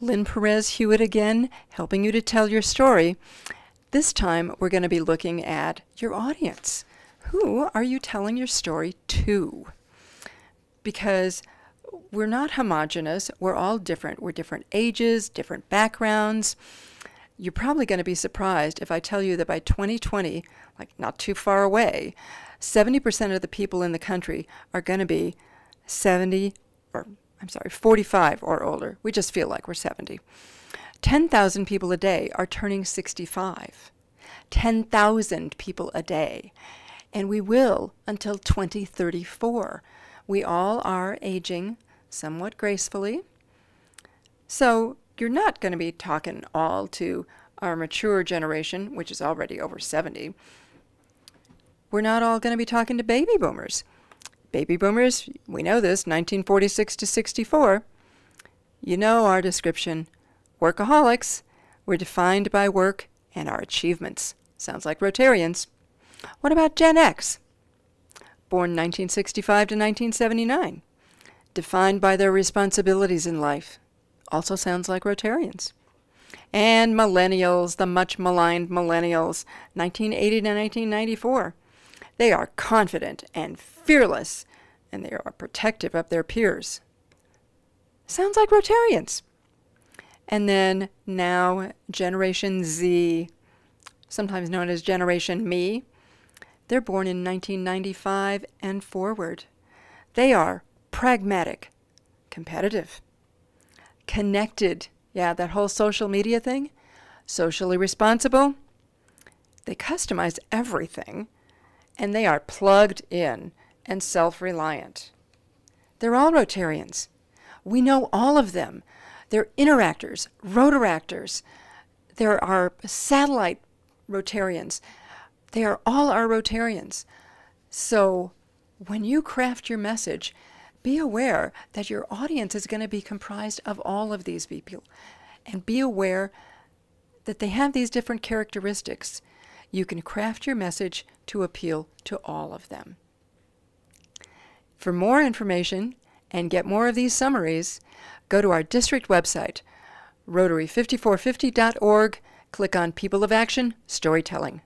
Lynn Perez Hewitt again, helping you to tell your story. This time we're going to be looking at your audience. Who are you telling your story to? Because we're not homogenous, we're all different. We're different ages, different backgrounds. You're probably going to be surprised if I tell you that by 2020, like not too far away, 70% of the people in the country are going to be 70 or I'm sorry, 45 or older. We just feel like we're 70. 10,000 people a day are turning 65. 10,000 people a day. And we will until 2034. We all are aging somewhat gracefully. So you're not going to be talking all to our mature generation, which is already over 70. We're not all going to be talking to baby boomers. Baby boomers, we know this, 1946 to 64. You know our description. Workaholics, we're defined by work and our achievements. Sounds like Rotarians. What about Gen X? Born 1965 to 1979. Defined by their responsibilities in life. Also sounds like Rotarians. And millennials, the much maligned millennials, 1980 to 1994. They are confident and fearless, and they are protective of their peers. Sounds like Rotarians. And then now, Generation Z, sometimes known as Generation Me, they're born in 1995 and forward. They are pragmatic, competitive, connected. Yeah, that whole social media thing. Socially responsible. They customize everything and they are plugged in and self reliant. They're all Rotarians. We know all of them. They're interactors, rotaractors. There are satellite Rotarians. They are all our Rotarians. So when you craft your message, be aware that your audience is going to be comprised of all of these people. And be aware that they have these different characteristics you can craft your message to appeal to all of them. For more information and get more of these summaries, go to our district website, rotary5450.org, click on People of Action Storytelling.